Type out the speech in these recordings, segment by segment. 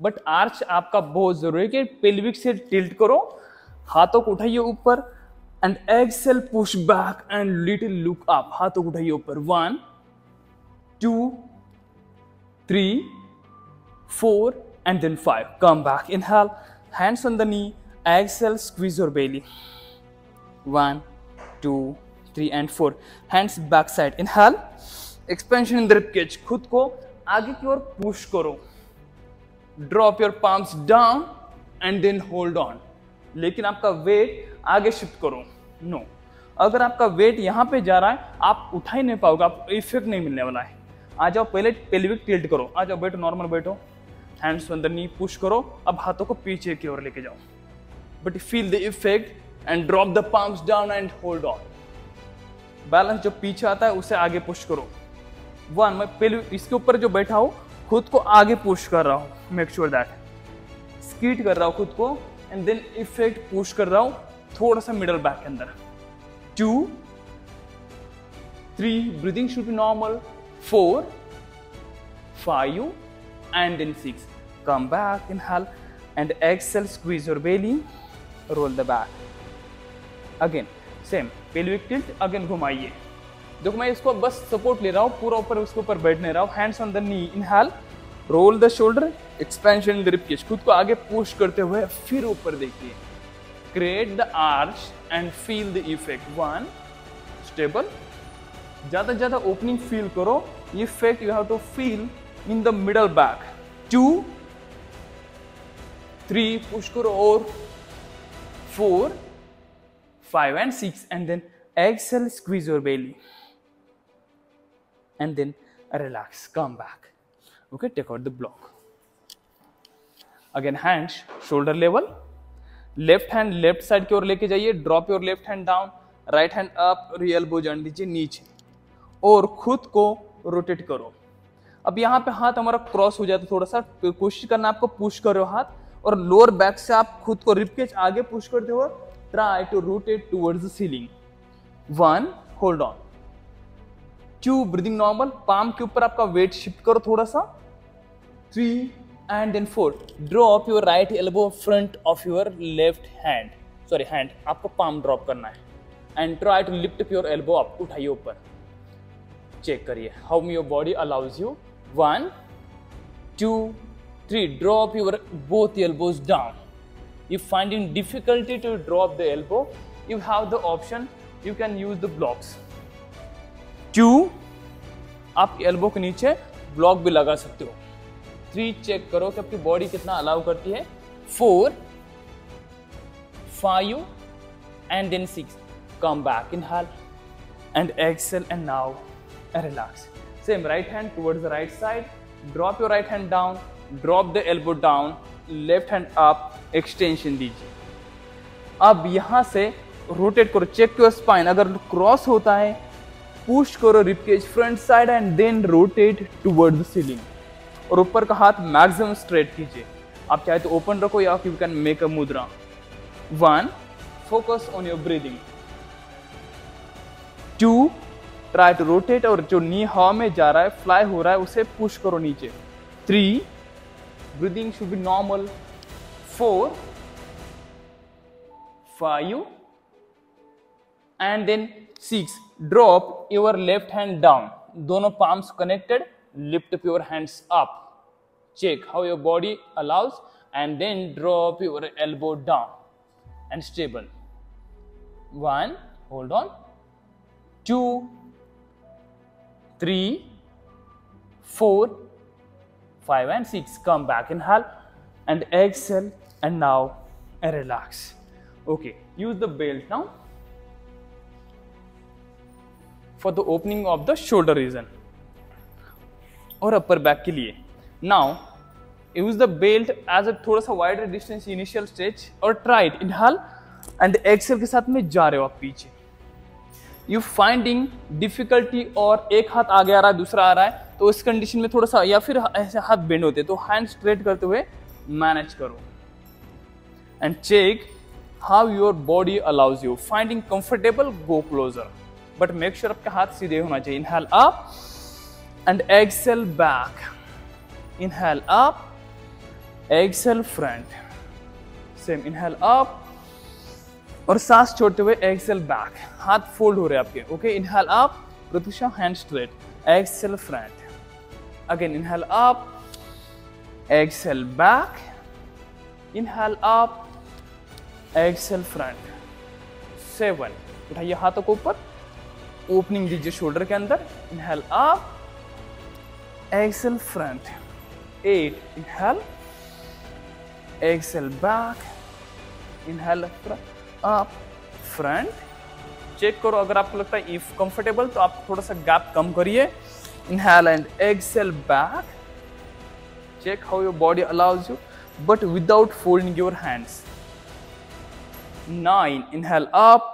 But arch आपका बहुत ज़रूरी है कि पेल्विक से टिल्ट करो, हाथों को उठाइए ऊपर and exhale push back and little look up हाथों को उठाइए ऊपर. One two three four and then five come back inhale hands on the knee. Exhale, squeeze your belly. One, two, three, and four. Hands back side. Inhale. Expansion in the rib cage. खुद को आगे की ओर push करो. Drop your palms down and then hold on लेकिन आपका weight आगे shift करो. No no. अगर आपका वेट यहाँ पे जा रहा है, आप उठा ही नहीं पाओगे, आपको इफ़ेक्ट नहीं मिलने वाला है. आ जाओ, पहले पेल्विक टिल्ट करो. आ जाओ, बैठो नॉर्मल बैठो. हैंड्स अंदर नी पुश करो. अब हाथों को पीछे की ओर लेके जाओ. But feel the effect and drop the palms down and hold on balance जो पीछे आता है, उसे आगे पुश करो. वन मैं पहले इसके ऊपर जो बैठा हूँ खुद को आगे पुश कर रहा हूँ मेक श्योर दैट स्कीट कर रहा हूँ खुद को एंड देन इफ़ेक्ट पुश कर रहा हूँ थोड़ा सा मिडल बैक के अंदर. Two three breathing should be normal four five and then six come back inhale and exhale squeeze your belly roll the back again same pelvic tilt again घुमाइए. देखो मैं इसको बस सपोर्ट ले रहा हूँ पूरा ऊपर उसके ऊपर बैठ नहीं रहा हूँ। Hands on the knee inhale roll the shoulder expansion the rib खुद को आगे पुश करते हुए फिर ऊपर देखिए। Create the arch and feel the effect one stable ज़्यादा ज़्यादा ओपनिंग फील करो। Effect you have to feel in the middle back. Two, three, push karo or four, five and six and then exhale, squeeze your belly and then relax, come back. Okay, take out the block. Again hands shoulder level, left hand left side की ओर लेके जाइए drop your left hand down right hand up elbow जान दीजिए नीचे और खुद को रोटेट करो. अब यहाँ पे हाथ हमारा क्रॉस हो जाता है थोड़ा सा कोशिश करना आपको पुश करो हाथ और लोअर बैक से आप खुद को रिपकेज आगे पुश करते हो try to rotate towards the ceiling one hold on to breathing normal palm के ऊपर आपका वेट शिफ्ट करो थोड़ा सा three and then four drop your right elbow front of your left hand sorry hand आपको palm drop करना है. And try to lift your elbow आप उठाइए ऊपर. चेक करिए. How your body allows you One, two, three. Drop your both elbows down. If finding difficulty to drop the elbow you have the option you can use the blocks. Two, आप elbow के नीचे block भी लगा सकते हो three check करो कि आपकी बॉडी कितना अलाउ करती है four five and then six come back inhale and exhale and now relax Same right hand towards the right side. Drop your right hand down. Drop the elbow down. Left hand up. Extension दीजिए अब यहाँ से rotate करो check to spine अगर cross होता है push करो ribcage front side and then rotate toward the ceiling और ऊपर का हाथ मैक्सिमम स्ट्रेट कीजिए। आप चाहे तो ओपन रखो या you can make a mudra one focus on your breathing to try to rotate और जो नी हवा में जा रहा है फ्लाई हो रहा है, उसे पुश करो नीचे। Three breathing should be normal four five and then six drop your left hand down. दोनों palms connected lift up your hands up. Check how your body allows and then drop your elbow down and stable. One hold on. Two three four five and six. Come back inhale and exhale and now and relax. Okay use the belt now. For the opening of the shoulder region. or upper back के लिए. Now use the belt as a थोड़ा सा distance initial stretch or try it. Inhale and exhale के साथ में जा रहे हो आप पीछे. यू फाइंडिंग डिफिकल्टी और एक हाथ आगे आ रहा है, दूसरा आ रहा है तो इस कंडीशन में थोड़ा सा या फिर ऐसे हाथ बेंड होते तो हैंड स्ट्रेट करते हुए मैनेज करो. And check how your body allows you finding comfortable go closer but make sure आपके हाथ सीधे होना चाहिए। Inhale up and exhale back inhale up exhale front same inhale up और सांस छोड़ते हुए एक्सेल बैक हाथ फोल्ड हो रहे आपके ओके इनहेल अप प्रतीक्षा hand straight exhale front again inhale up exhale back inhale up exhale front seven उठाइए हाथों को ऊपर. ओपनिंग दीजिए शोल्डर के अंदर। Inhale up. Exhale front. Eight inhale. Exhale back. Inhale up. Front. Check करो, अगर आपको लगता है इफ़ कंफर्टेबल तो आप थोड़ा सा गैप कम करिए। Inhale and exhale back. Check how your body allows you but without folding your hands nine inhale up.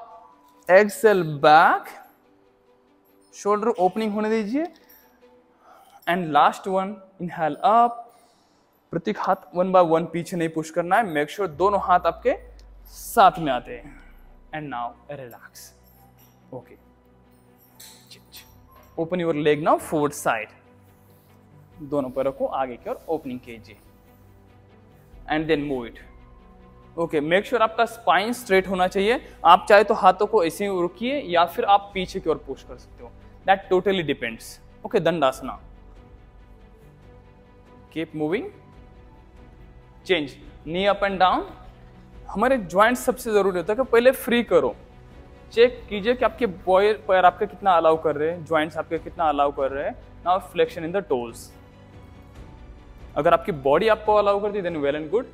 Exhale back. Shoulder opening होने दीजिए। And last one inhale up प्रत्येक हाथ वन बाय वन पीछे नहीं push करना है। Make sure sure दोनों हाथ आपके साथ में आते हैं। And now relax okay open your leg now fourth side दोनों पैरों को आगे की ओर ओपनिंग कीजिए। And then move it okay make sure आपका स्पाइन स्ट्रेट होना चाहिए। आप चाहे तो हाथों को ऐसे ही रुकिए या फिर आप पीछे की ओर पुश कर सकते हो। That totally depends okay dandasana keep moving change knee up and down हमारे ज्वाइंट सबसे ज़रूरी होता है कि पहले फ्री करो। चेक कीजिए कि आपके बॉय पैर आपके कितना अलाउ कर रहे हैं। ज्वाइंट्स आपके कितना अलाउ कर रहे हैं। Now flexion in the toes अगर आपकी बॉडी आपको अलाउ करती है then well and good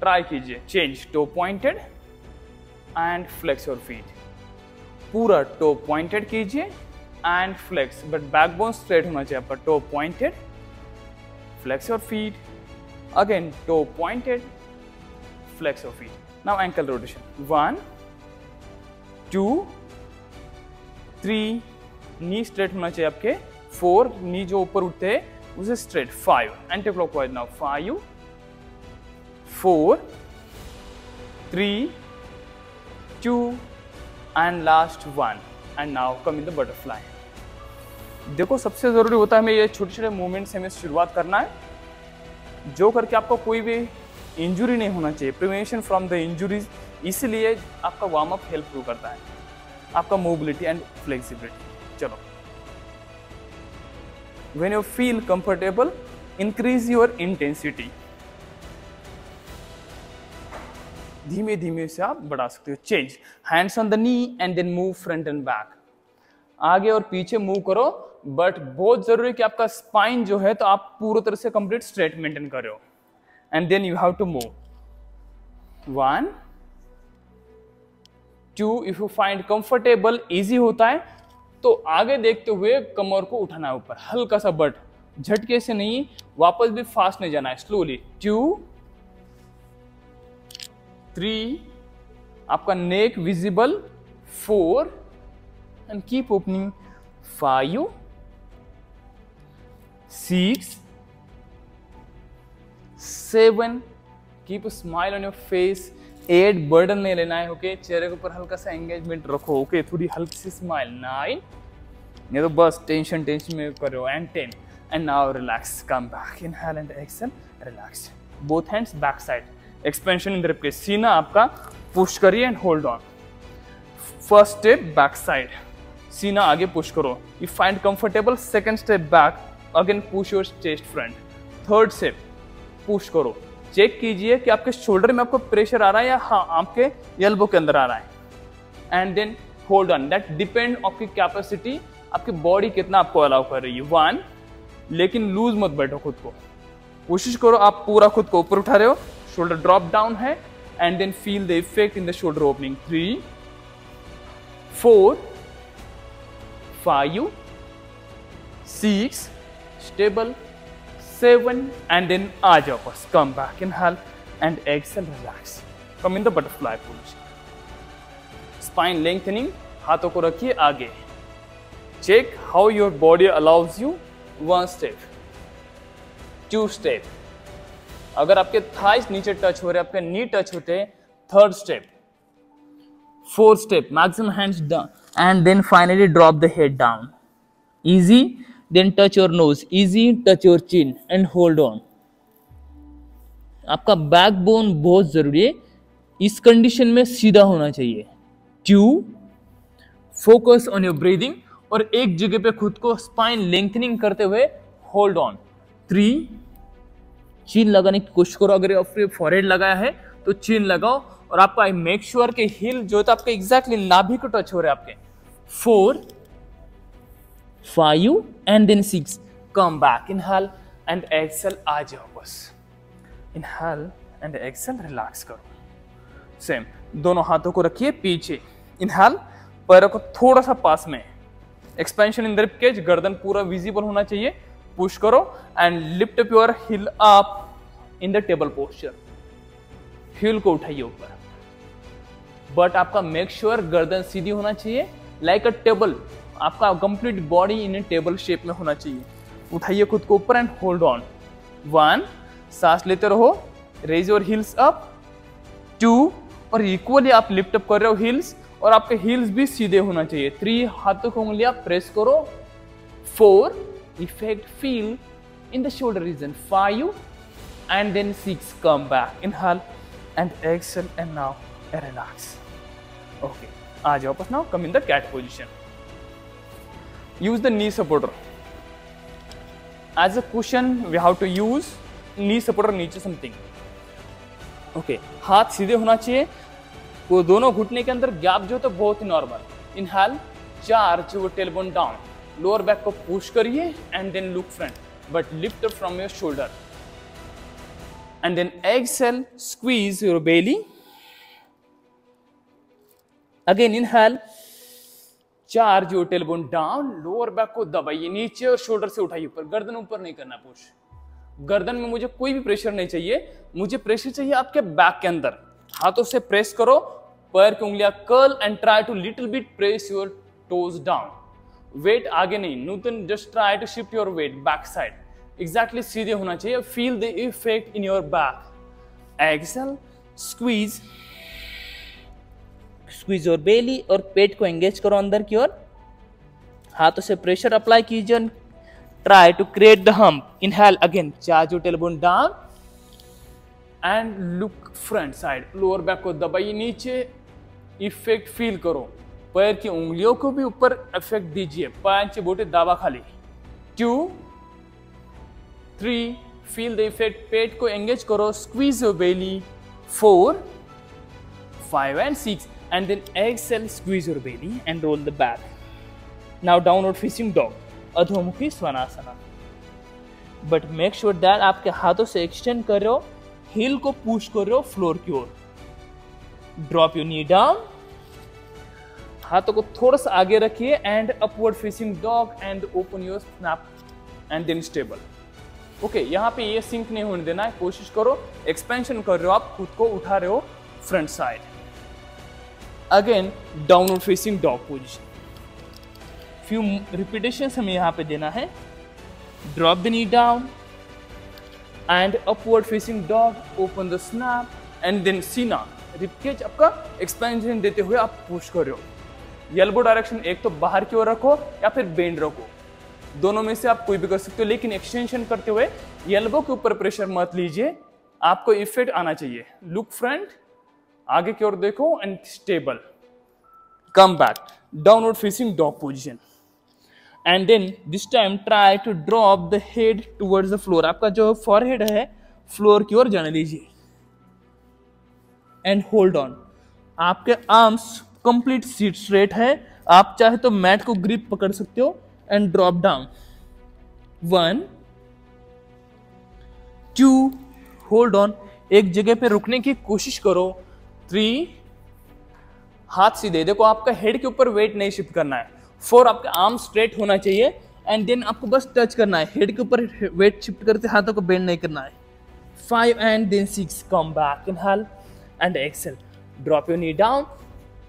try कीजिए। Change toe pointed and flex your feet पूरा टो पॉइंटेड कीजिए। And flex but backbone straight होना चाहिए आपका toe pointed flex your feet. Again, toe pointed, flex your feet. Now ankle rotation. One, two, three, knee straight होना चाहिए आपके four नी जो ऊपर उठते हैं उसे straight five anticlockwise now five four three two and last one and now come in the butterfly देखो, सबसे ज़रूरी होता है हमें ये छोटे छोटे मूवमेंट से हमें शुरुआत करना है। जो करके आपको कोई भी इंजुरी नहीं होना चाहिए, प्रिवेंशन फ्रॉम द इंजुरीज, इसलिए आपका वार्म अप हेल्प करता है? आपका मोबिलिटी एंड फ्लेक्सिबिलिटी। चलो। When you feel comfortable increase your intensity धीमे धीमे से आप बढ़ा सकते हो। Change hands on the knee and then move front and back आगे और पीछे मूव करो बट बहुत ज़रूरी कि आपका स्पाइन जो है तो आप पूरी तरह से कंप्लीट स्ट्रेट मेंटेन करो and then you have to move one two if you find comfortable easy होता है तो आगे देखते हुए कमर को उठाना है ऊपर। हल्का सा बट झटके से नहीं, वापस भी फास्ट नहीं जाना है। स्लोली टू थ्री आपका neck visible four and keep opening five six, seven. Keep a smile on your eight burden नहीं लेना है ओके चेहरे के ऊपर हल्का सा एंगेजमेंट रखो ओके थोड़ी हल्की सी स्माइल नाइन ये तो बस टेंशन टेंशन में करो. And ten and now relax come back inhale and exhale relax both hands back side expansion in the सीना आपका पुश करिए and hold on first step back side सीना आगे पुश करो। You find comfortable second step back again push your chest front third step push करो। Check कीजिए कि आपके शोल्डर में आपको प्रेशर आ रहा है या हाँ आपके एल्बो के अंदर आ रहा है। And then hold on that depend आपकी कैपेसिटी आपकी बॉडी कितना आपको अलाउ कर रही है। वन लेकिन लूज मत बैठो खुद को। कोशिश करो आप पूरा खुद को ऊपर उठा रहे हो। शोल्डर ड्रॉप डाउन है and then feel the effect in the shoulder opening three four five six stable seven and then आ जाओ come back inhale and exhale relax come in the butterfly position spine lengthening हाथों को रखिए आगे check how your body allows you one step two step अगर आपके thighs नीचे touch हो रहे आपके नी टच होते third step fourth step maximum hands and then finally drop the head down easy? Then touch your nose. Easy? Touch your chin and hold on. आपका backbone बहुत ज़रूरी है। इस कंडीशन में सीधा होना चाहिए। To focus on your breathing और एक जगह पे खुद को स्पाइन लेंथनिंग करते हुए होल्ड ऑन थ्री चीन लगाने की कोशिश करो। अगर आपने फॉरहेड लगाया है तो चीन लगाओ और आपका मेक श्योर के हिल जो है तो आपके एग्जैक्टली नाभि को टच हो रहे हैं आपके। Four five and then six come back inhale and exhale आ जाओ बस इनहेल एंड एक्सेल रिलैक्स करो. सेम दोनों हाथों को रखिए, पीछे. इनहेल पैरों को थोड़ा सा पास में. एक्सपेंशन इन द केज गर्दन पूरा विजिबल होना चाहिए. पुश करो and lift up your heel up in the table posture heel को उठाइए ऊपर. बट आपका मेक श्योर sure गर्दन सीधी होना चाहिए. लाइक अ टेबल आपका complete body in table shape में होना चाहिए। उठाइए खुद को ऊपर एंड होल्ड ऑन वन सांस लेते रहो। Raise your heels up two और इक्वली आप लिफ्ट अप कर रहे हो हिल्स और आपके हिल्स भी सीधे होना चाहिए। थ्री हाथों को उंगलियाँ प्रेस करो। Four effect feel in the shoulder region five and then six come back inhale and exhale and now relax okay आ जाओ now come in the cat position. Use the knee supporter as a cushion we have to use knee supporter नीचे something okay. हाथ सीधे होना चाहिए। वो दोनों घुटने के अंदर गैप जो तो बहुत ही नॉर्मल इनहेल चार वो टेलबोन डाउन लोअर बैक को पुश करिए and then look front but lift from your shoulder and then exhale squeeze your belly again inhale चार जो टेलबोन डाउन लोअर बैक को दबाइए। नीचे और शोल्डर से उठाइए। ऊपर। गर्दन ऊपर नहीं करना पुश गर्दन में मुझे कोई भी प्रेशर नहीं चाहिए। मुझे प्रेशर चाहिए आपके बैक के अंदर। हाथों से प्रेस करो। पैर की उंगलियाँ curl and try to little bit press your toes down weight आगे नहीं। Nutan just try to shift your weight back side exactly सीधे होना चाहिए। Feel the effect in your back exhale squeeze squeeze your belly और पेट को engage करो अंदर की ओर। हाथों से प्रेशर अप्लाई कीजिए try to create the hump. Inhale again. charge your tailbone down. And look front side lower back को दबाइए नीचे. इफ़ेक्ट फील करो। पैर की उंगलियों को भी ऊपर इफ़ेक्ट दीजिए। पाँच बोटे दावा खाली। Two three feel the effect पेट को एंगेज करो। Squeeze your belly four five and six and then exhale squeeze your belly and roll the back now downward facing dog adhomukhi svanasana. But make sure that आपके हाथों से extend कर रहे हो हिल को push कर रहे हो फ्लोर की ओर. ड्रॉप यू नी डाउन हाथों को थोड़ा सा आगे रखिए and upward facing dog and open your snap and then stable okay यहाँ पे ये सिंक नहीं होने देना है, कोशिश करो एक्सपेंशन कर रहे हो आप, खुद को उठा रहे हो front side again downward facing dog position few repetition हमें यहाँ पे देना है. Drop the knee down and upward facing dog open the snap and then सीना रिपकेज आपका एक्सपेंशन देते हुए आप पुश कर रहे हो. येल्बो डायरेक्शन एक तो बाहर की ओर रखो या फिर बेंड रखो. दोनों में से आप कोई भी कर सकते हो, लेकिन एक्सटेंशन करते हुए येल्बो के ऊपर प्रेशर मत लीजिए. आपको इफ़ेक्ट आना चाहिए. लुक फ्रंट आगे की ओर देखो and stable come back downward facing dog position and then this time try to drop the head towards the floor आपका जो फॉरहेड है फ्लोर की ओर जाने दीजिए. एंड होल्ड ऑन आपके आर्म्स कंप्लीट सीट स्ट्रेट है. आप चाहे तो मैट को ग्रिप पकड़ सकते हो and drop down one two hold on एक जगह पे रुकने की कोशिश करो. थ्री हाथ सीधे। देखो, आपका हेड के ऊपर वेट नहीं शिफ्ट करना है। फोर आपका आर्म स्ट्रेट होना चाहिए। एंड देन आपको बस टच करना है। हेड के ऊपर वेट शिफ्ट करते हाथों को बेंड नहीं करना है। Five and then six come back inhale and exhale drop your knee down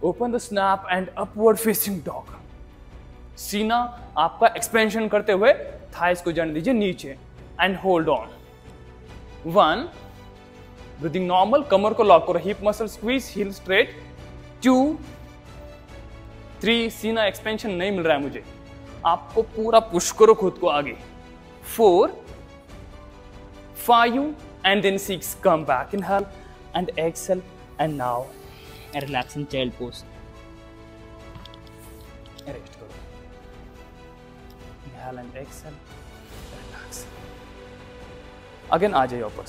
open the snap and upward facing dog सीना आपका एक्सपेंशन करते हुए थाइस को जाने दीजिए नीचे and hold on one breathing normal कमर को लॉक करो hip muscle squeeze heel straight two three सीना एक्सपेंशन नहीं मिल रहा है मुझे। आपको पूरा पुश करो खुद को आगे। Four five and then six come back inhale and exhale and now relax in child pose rest and exhale relax again आ जाइए ऑपर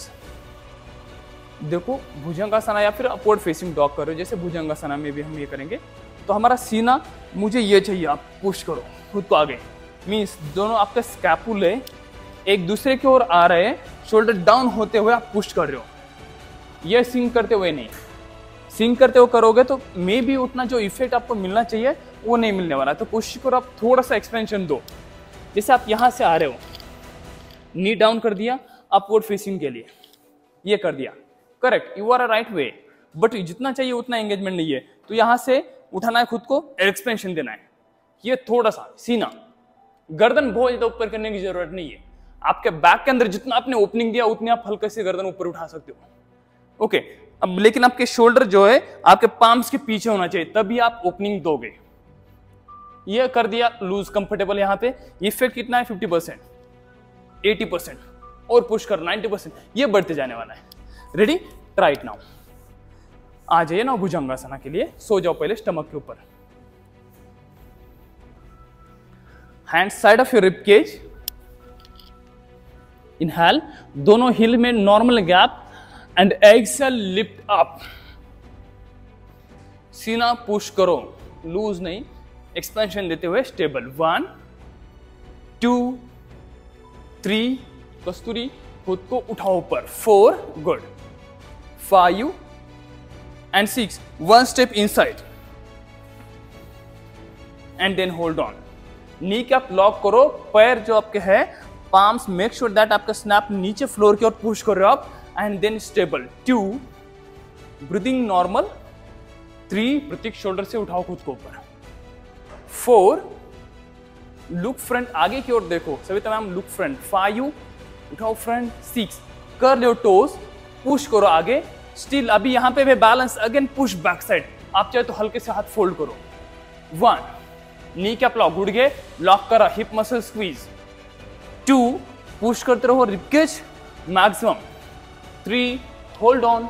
देखो भुजंगासना या फिर अपवर्ड फेसिंग डॉग करो, जैसे भुजंगासना में भी हम ये करेंगे तो हमारा सीना मुझे ये चाहिए, आप पुश करो, खुद को आगे। मीन्स दोनों आपके स्कैपुले एक दूसरे की ओर आ रहे हैं शोल्डर डाउन होते हुए आप पुश कर रहे हो। ये सिंक करते हुए नहीं। सिंक करते हुए करोगे तो मे भी उतना जो इफ़ेक्ट आपको मिलना चाहिए, वो नहीं मिलने वाला। तो कोशिश करो आप थोड़ा सा एक्सपेंशन दो। जैसे आप यहाँ से आ रहे हो नी डाउन कर दिया अपवर्ड फेसिंग के लिए। ये कर दिया। Correct you are a right way but जितना चाहिए उतना एंगेजमेंट नहीं है तो यहाँ से उठाना है खुद को एक्सपेंशन देना है। ये थोड़ा सा, सीना। गर्दन बहुत ज़्यादा ऊपर करने की ज़रूरत नहीं है। आपके बैक के अंदर जितना आपने ओपनिंग दिया, उतनी आप हल्के से गर्दन ऊपर उठा सकते हो। ओके अब लेकिन आपके शोल्डर जो है, आपके पाम्स के पीछे होना चाहिए, तभी आप ओपनिंग दोगे। ये कर दिया लूज कंफर्टेबल यहाँ पे। इफ़ेक्ट कितना है? फिफ्टी परसेंट एटी परसेंट और पुश कर नाइन्टी परसेंट ये बढ़ते जाने वाला है। रेडी ट्राई इट नाउ आ जाइए ना भुजंगासना के लिए। सो जाओ पहले स्टमक के ऊपर। Hand side of your rib cage inhale दोनों हिल में normal gap and exhale lift up सीना पुश करो। लूज नहीं। एक्सपेंशन देते हुए stable one two three Kasturi खुद को उठाओ ऊपर। Four good five and six one step inside and then hold on knee cap lock करो, पैर जो आपके है पाम्स मेक श्योर दैट आपका स्नैप नीचे फ्लोर की ओर पुश कर रहे हो आप and then stable two breathing normal three Prateek shoulder से उठाओ खुद को ऊपर. फोर लुक फ्रंट आगे की ओर देखो. सभी मैम लुक फ्रंट फाइव उठाओ फ्रंट सिक्स कर लो टोस पुश करो आगे. स्टिल अभी यहाँ पे balance again push back side आप चाहे तो हल्के से हाथ फोल्ड करो. वन नी कैप लॉक गुड़गे लॉक करा hip muscle squeeze two push करते रहो ribcage maximum three hold on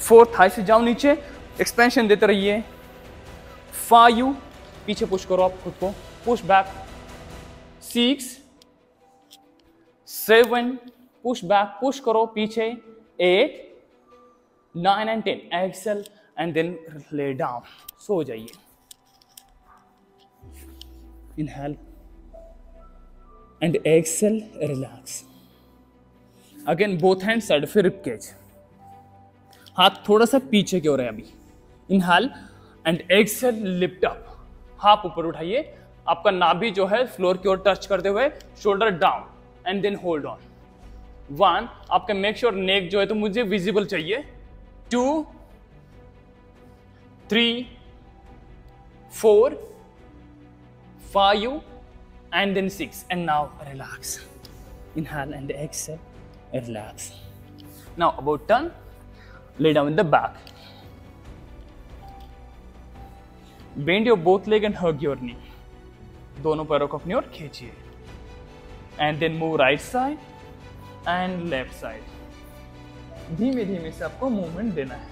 four thigh से जाओ नीचे. एक्सपेंशन देते रहिए. फाइव पीछे पुश करो आप खुद को. Push back six seven push back push करो पीछे. Eight nine and ten exhale and then lay down सो जाइए। Inhale and exhale relax again both hand side फिर रिपकेज हाथ थोड़ा सा पीछे की ओर है अभी। Inhale and exhale lift up हाथ ऊपर उठाइए। आपका नाभि जो है फ्लोर की ओर टच करते हुए shoulder down and then hold on one आपका मेक श्योर नेक जो है तो मुझे विजिबल चाहिए। Two three four five and then six and now relax in and ex relax now about turn lay down in the back bend your both leg and hug your knee दोनों पैरों को अपनी ओर खींचिए। And then move right side and left side धीमे धीमे से आपको movement देना है।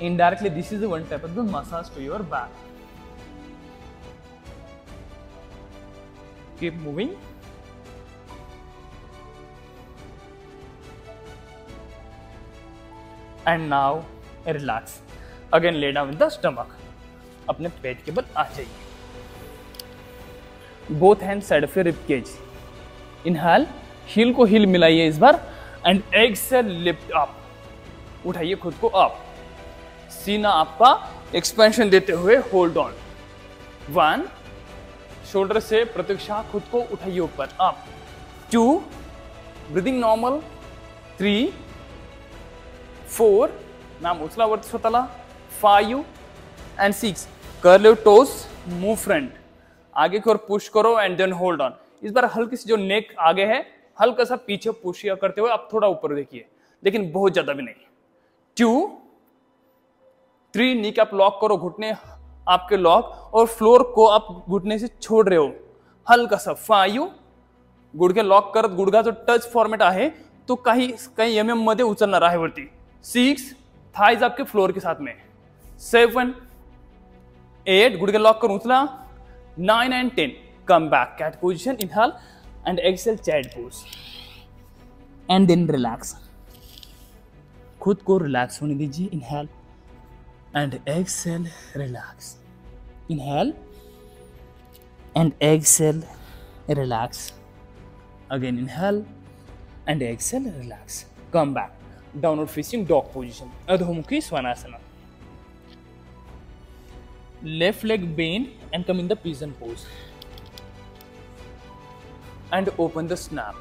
Indirectly this is one type of the massage to your back keep moving and now relax again lay down the stomach अपने पेट के बल आ जाइए। Both hand side of ribcage inhale heel को हील मिलाइए इस बार एंड एग से लिफ्ट अप उठाइए खुद को अप सीना आपका एक्सपेंशन देते हुए होल्ड ऑन वन शोल्डर से प्रतीक्षा खुद को उठाइए ऊपर up two breathing normal three four ma'am उचलावरती स्वतःला। फाइव एंड सिक्स कर लो टोस मूव फ्रंट आगे की ओर पुश करो एंड देन होल्ड ऑन इस बार हल्की सी जो नेक आगे है हल्का सा पीछे पुश करते हुए आप थोड़ा ऊपर देखिए। लेकिन बहुत ज़्यादा भी नहीं। Two three knee cap lock करो घुटने आपके लॉक और फ्लोर को आप घुटने से छोड़ रहे हो। हल्का सा फाइव गुडघे लॉक करत गुडघा जो टच फॉर्मेट आहे तो काही काही एम एम मध्ये उचलणार आहे वरती। सिक्स थाइज आपके फ्लोर के साथ में। सेवन एट गुडघे लॉक करून उचला। Nine and ten come back cat position inhale and exhale cat pose and then relax खुद को रिलैक्स होने दीजिए inhale and exhale relax inhale and exhale relax again inhale and exhale relax come back downward facing dog position adhomukhi svanasana left leg bend and come in the pigeon pose and open the snap.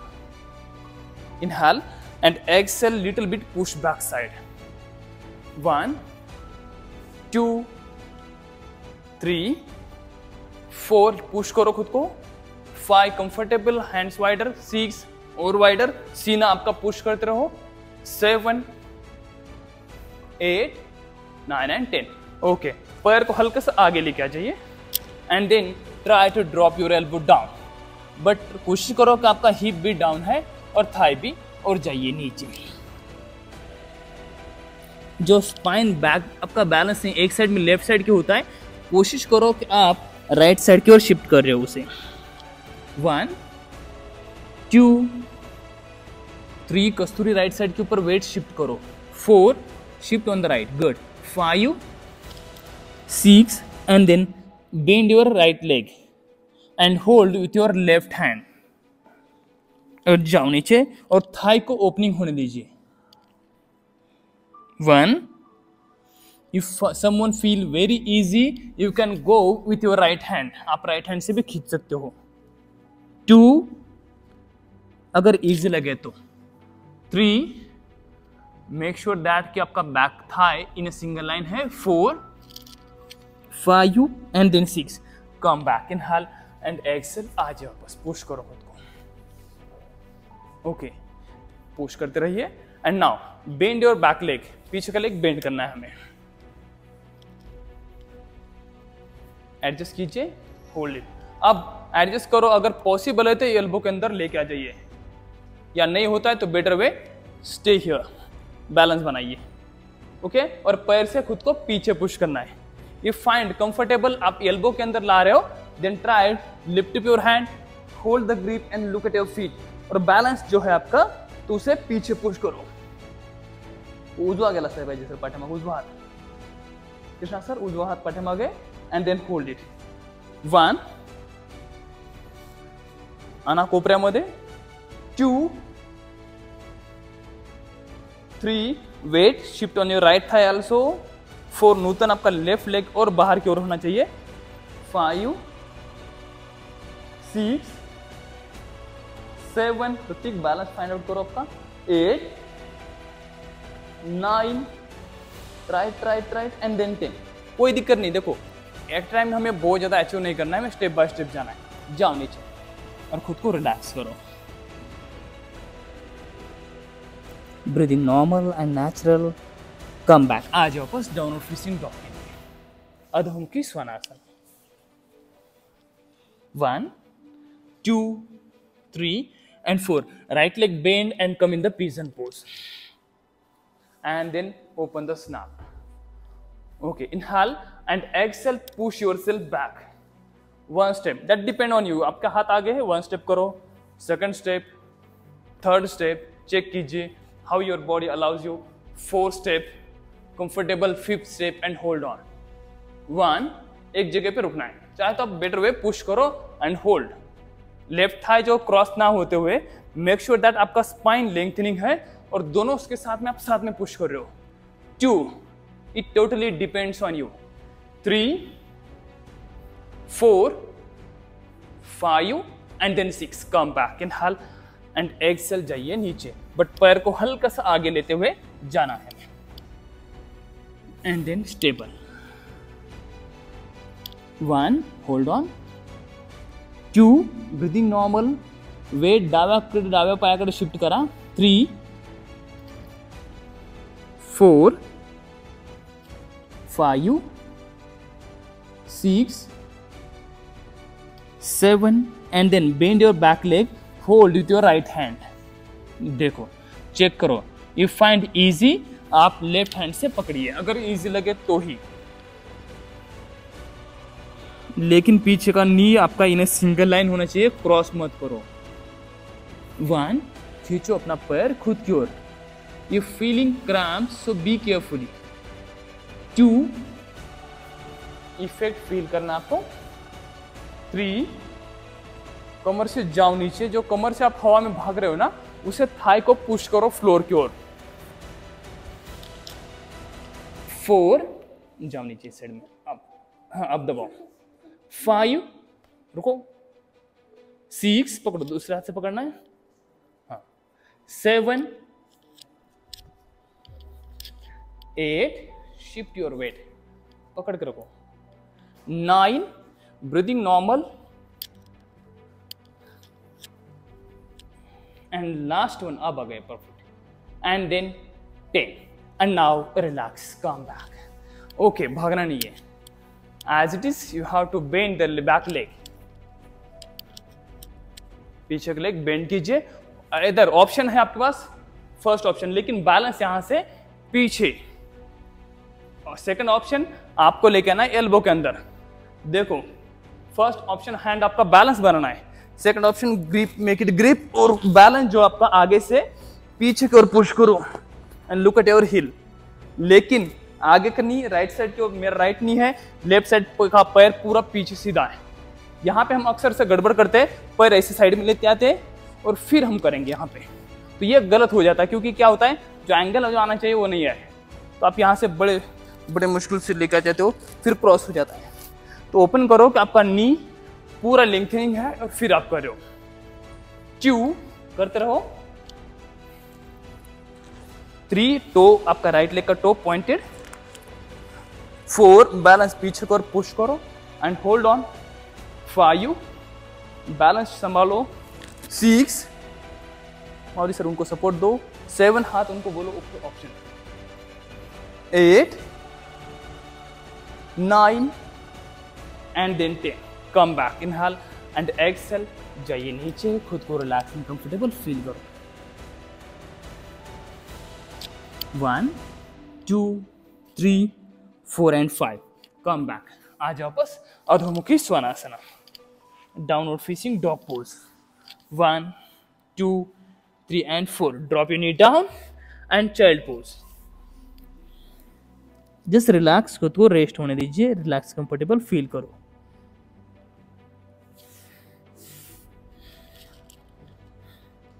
Inhale and exhale little bit, push back side. One, two, three, four, push करो खुद को. Five comfortable hands wider six और wider सीना आपका push करते रहो. Seven eight nine and ten okay पैर को हल्का से आगे लेके आ जाइए. And then try to drop your elbow down but कोशिश करो कि आपका हिप भी डाउन है और थाई भी, और जाइए नीचे। जो स्पाइन बैक आपका बैलेंस है, एक साइड में लेफ़्ट साइड के होता है, कोशिश करो कि आप राइट साइड की ओर शिफ्ट कर रहे हो उसे। One two three Kasturi right side के ऊपर वेट शिफ्ट करो। Four shift on the right good five six and then bend your right leg and hold with your left hand और जाओ नीचे और थाई को ओपनिंग होने दीजिए। One if someone feel very easy you can go with your right hand आप right hand से भी खींच सकते हो। टू अगर इजी लगे तो। थ्री मेक श्योर दैट कि आपका back thigh in a single line है। Four five and then six come back inhale. And exhale आ जाओ, बस पुश करो खुद को। ओके पुश करते रहिए। And now bend your back leg पीछे का लेग बेंड करना है हमें। एडजस्ट कीजिए होल्ड इट अब एडजस्ट करो, अगर पॉसिबल है तो एल्बो के अंदर लेके आ जाइए। या नहीं होता है तो better way stay here balance बनाइए। ओके और पैर से खुद को पीछे पुश करना है। इफ़ फाइंड कंफर्टेबल आप एल्बो के अंदर ला रहे हो then try lift up hand hold the grip and look at your feet और बैलेंस जो है आपका तो उसे पीछे पुश करो। उजवा गेला सर पाहिजे सर पाठीमागे उजवा हात कृष्णा सर? उजवा हात पाठीमागे and then hold it one आणा कोपऱ्यामध्ये. Two three weight shift on your right thigh also four Nutan आपका लेफ़्ट लेग और बाहर की ओर होना चाहिए। Five six seven Prateek balance find out करो आपका eight nine right right right and then ten कोई दिक्कत नहीं, देखो एक टाइम में हमें बहुत ज़्यादा अचीव नहीं करना है, हमें स्टेप बाय स्टेप जाना है। जाओ नीचे। और खुद को रिलैक्स करो। Breathing normal and natural come back आ जाओ, बस down facing dog अधोमुखी स्वनासन। One two three and four right leg bend and come in the pigeon pose and then open the snap okay inhale and exhale push yourself back one step that depend on you आपका हाथ आगे है one step करो second step third step check कीजिए how your body allows you fourth step comfortable fifth step and hold on one एक जगह पे रुकना है चाहे तो आप बेटर वे पुश करो एंड होल्ड लेफ़्ट थाई जो क्रॉस ना होते हुए मेक श्योर दैट आपका स्पाइन लेंथनिंग है और दोनों उसके साथ में, आप साथ में पुश कर रहे हो। Two it totally depends on you three four five and then six come back inhale and exhale जाइए नीचे बट पैर को हल्का सा आगे लेते हुए जाना है and then stable one hold on two breathing normal weight डाव्याकडे डाव्या पायाकडे शिफ्ट करा three four five six seven and then bend your back leg hold with your right hand देखो चेक करो। यू फाइंड इजी आप left hand से पकड़िए। अगर easy लगे तो ही। लेकिन पीछे का नी आपका इन्हें सिंगल लाइन होना चाहिए क्रॉस मत करो। वन खींचो अपना पैर खुद की ओर। You feeling cramp so be carefully to effect feel करना आपको। थ्री कमर से जाओ नीचे, जो कमर से आप हवा में भाग रहे हो ना, उसे थाई को पुश करो फ्लोर की ओर। फोर जाओ नीचे साइड में। अब हाँ अब दबाओ। फाइव, रुको। सिक्स, पकड़ो, दूसरे हाथ से पकड़ना है। हाँ। Seven, eight, shift your weight. पकड़ के रखो। Nine, breathing normal. And last one, अब आ गए perfect and then 10 and now relax come back. Okay, भागना नहीं है। As it is, you have to bend the back leg. पीछे का लेग बेंड कीजिए इधर ऑप्शन है आपके पास फ़र्स्ट ऑप्शन लेकिन बैलेंस यहाँ से पीछे। और सेकंड ऑप्शन आपको लेके आना है एल्बो के अंदर। देखो फ़र्स्ट ऑप्शन हैंड आपका बैलेंस बनाना है। Second option grip make it grip और बैलेंस जो आपका आगे से पीछे की ओर पुश करो। And look at your heel लेकिन आगे का नी राइट साइड की मेरा राइट नी है लेफ़्ट साइड का पैर पूरा पीछे सीधा है। यहाँ पे हम अक्सर से गड़बड़ करते हैं, पैर ऐसे साइड में लेते आते हैं और फिर हम करेंगे यहाँ पे। तो ये गलत हो जाता है, क्योंकि क्या होता है, जो एंगल जो आना चाहिए, वो नहीं है। तो आप यहाँ से बड़े बड़े मुश्किल से लेकर जाते हो, फिर क्रॉस हो जाता है। तो ओपन करो कि आपका नी पूरा लेंथनिंग है और फिर आप कर। ट्यू करते रहो। थ्री टो आपका राइट लेग का टो पॉइंटेड फोर बैलेंस पीछे को पुश करो. And hold on five balance संभालो. सिक्स और सर उनको सपोर्ट दो. सेवन हाथ उनको बोलो option eight nine and then ten come back inhale and exhale जाइए नीचे. खुद को रिलैक्स एंड कंफर्टेबल फील करो. One two three four and five. Come back आ जाओ बस। अधोमुखी स्वनासना downward facing dog pose one two three and four drop your knee down and child pose just relax खुद को रेस्ट होने दीजिए। Relax comfortable feel करो।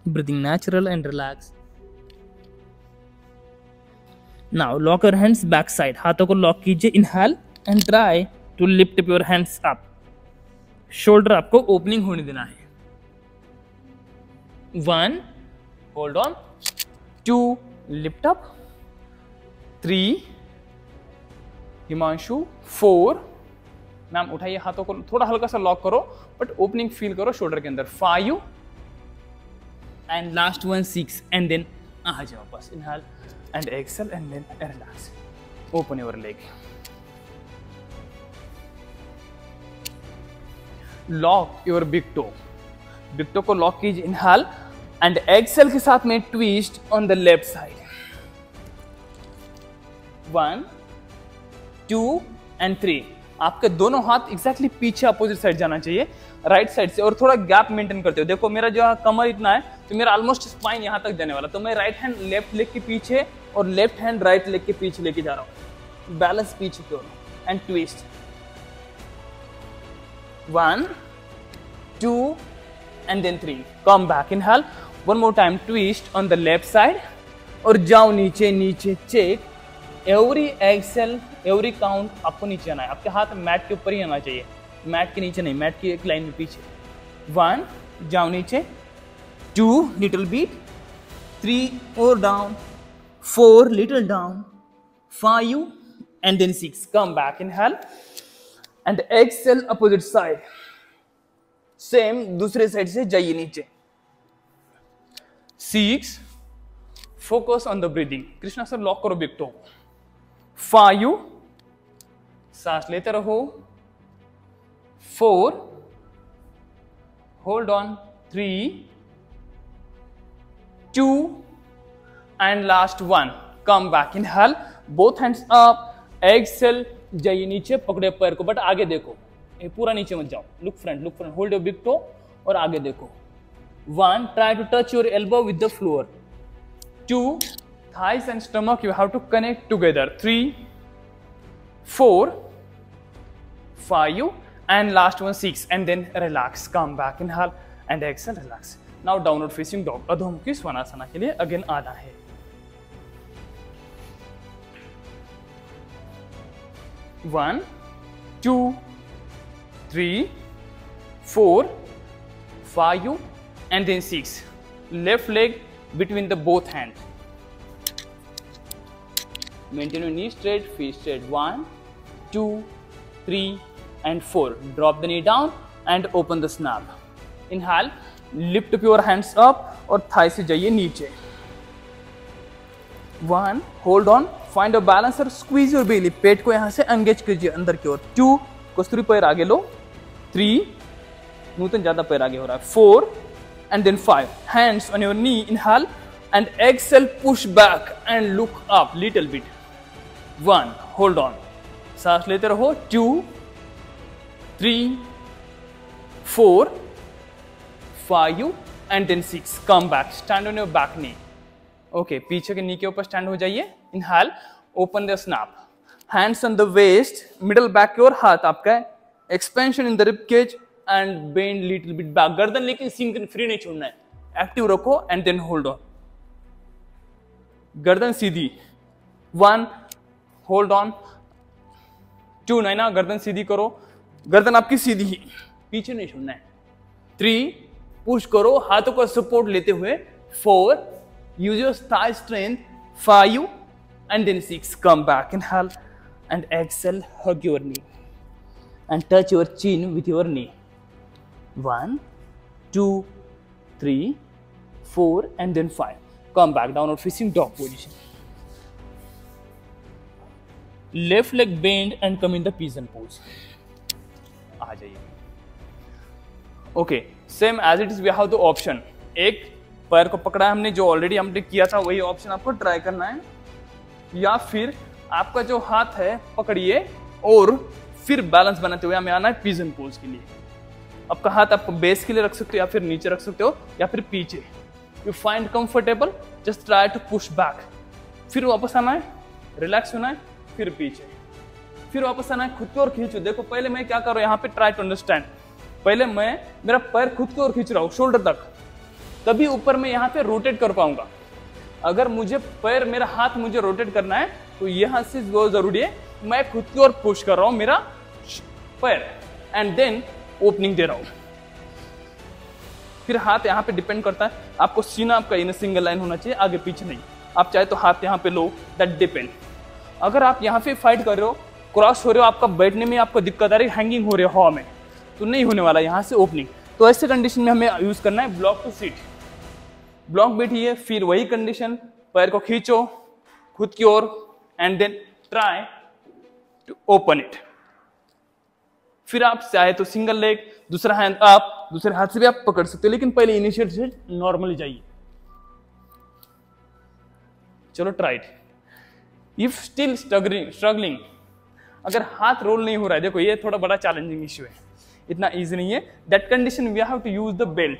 Breathing natural and relax now, lock your hands back side हाथों को lock कीजिए। Inhale and try to lift up your hands up shoulder आपको opening होने देना है। One hold on two lift up three Himanshu four ma'am उठाइए हाथों को। थोड़ा हल्का सा लॉक करो बट ओपनिंग फील करो शोल्डर के अंदर। Five and last one six and then आ जाओ बस inhale and exhale and relax open your leg lock your big toe big toe को लॉक कीजिए इनहाल एंड एक्सेल के साथ में twist on the left side one two and three आपके दोनों हाथ एग्जैक्टली पीछे अपोजिट साइड जाना चाहिए राइट साइड से, और थोड़ा गैप मेंटेन करते हो। देखो, मेरा जो कमर इतना है तो मेरा ऑलमोस्ट स्पाइन यहाँ तक जाने वाला तो मैं राइट हैंड लेफ़्ट लेग के पीछे और लेफ़्ट हैंड राइट लेग के पीछे लेके जा रहा हूँ। बैलेंस पीछे की ओर। And twist one two and then three come back inhale one more time twist on the left side और जाओ नीचे नीचे check every exhale every count आपको नीचे आना है। आपके हाथ मैट के ऊपर ही आना चाहिए। मैट के नीचे नहीं, मैट की एक लाइन में पीछे। वन जाओ नीचे। टू लिटिल बीट थ्री और down four little down five and then six come back inhale and exhale opposite side same दूसरे साइड से जाइए नीचे। Six focus on the breathing Krishna sir lock करो बिग टो फाइव सांस लेते रहो। Four hold on three two and last one come back inhale both hands up exhale जाइए नीचे पकड़े पैर को बट आगे देखो ये पूरा नीचे मत जाओ look front look front hold your big toe और आगे देखो one try to touch your elbow with the floor two thighs and stomach you have to connect together three four five and last one six and then relax come back inhale and exhale relax now downward facing dog अधोमुखी स्वनासना के लिए again आना है one two three four five and then six left leg between the both hand maintain your knee straight feet straight one two three and four drop the knee down and open the snap inhale lift up your hands up और thigh से जाइए नीचे one hold on find a balance और squeeze your belly पेट को यहाँ से engage कीजिए अंदर की ओर टू कस्तूरी पैर आगे लो थ्री नूतन ज़्यादा पैर आगे हो रहा है four and then five hands on your knee inhale and exhale push back and look up little bit one hold on. सांस लेते रहो two three four five and then six. Come back. Stand on your back knee. Okay पीछे के knee के ऊपर stand हो जाइए. Inhale open the snap hands on the waist middle back की ओर, हाथ आपका expansion in the ribcage and bend little bit back गर्दन लेकिन सिंक फ्री नहीं छोड़ना है. एक्टिव रखो एंड देन होल्ड ऑन गर्दन सीधी. One hold on two Naina गर्दन सीधी करो। गर्दन आपकी सीधी ही। पीछे नहीं छोड़ना है। थ्री पुश करो। हाथों का सपोर्ट लेते हुए। Four use your star strength five and then six come back in health and exhale hug your knee and touch your chin with your knee one two three four and then five come back down और facing dog position left leg bend and come in the pigeon pose आ जाइए। Okay same as it is we have the option एक पैर को पकड़ा है हमने, जो ऑलरेडी हमने किया था, वही ऑप्शन आपको ट्राई करना है। या फिर आपका जो हाथ है, पकड़िए, और फिर बैलेंस बनाते हुए हमें आना है पीजन पोज के लिए। आपका हाथ आप बेस के लिए रख सकते हो, या फिर नीचे रख सकते हो, या फिर पीछे। You find comfortable just try to push back फिर वापस आना है रिलैक्स होना है फिर पीछे। फिर वापस आना है, खुद की ओर खींचो। देखो, पहले मैं क्या कर रहा हूँ, यहाँ पे ट्राई टू अंडरस्टैंड पहले मैं, मेरा पैर खुद की ओर खींच रहा हूँ शोल्डर तक। तभी ऊपर मैं यहाँ पे रोटेट कर पाऊँगा। अगर मुझे पैर, मेरा हाथ मुझे रोटेट करना है तो यहाँ से बहुत ज़रूरी है, मैं खुद की ओर पुश कर रहा हूँ, मेरा पैर। एंड देन ओपनिंग दे रहा हूँ। फिर हाथ यहाँ पे डिपेंड करता है। आपको सीना आपका इन सिंगल लाइन होना चाहिए, आगे पीछे नहीं। आप चाहे तो हाथ यहाँ पे लो दैट डिपेंड अगर आप यहाँ पे फाइट कर रहे हो क्रॉस हो रहे हो, आपका बैठने में आपको दिक्कत आ रही है हैंगिंग हो रही है हवा में तो नहीं होने वाला यहाँ से ओपनिंग तो ऐसे कंडीशन में हमें यूज़ करना है ब्लॉक टू सीट ब्लॉक बैठिए फिर वही कंडीशन पैर को खींचो, खुद की ओर and then try to open it फिर आप चाहे तो सिंगल लेग दूसरा हैंड आप दूसरे हाथ से भी आप पकड़ सकते हो, लेकिन पहले इनिशियल से नॉर्मली जाइए. चलो ट्राइट इफ़ स्टिल स्ट्रगलिंग अगर हाथ रोल नहीं हो रहा है, देखो, ये थोड़ा बड़ा चैलेंजिंग इश्यू है। इतना इजी नहीं है। That condition we have to use the belt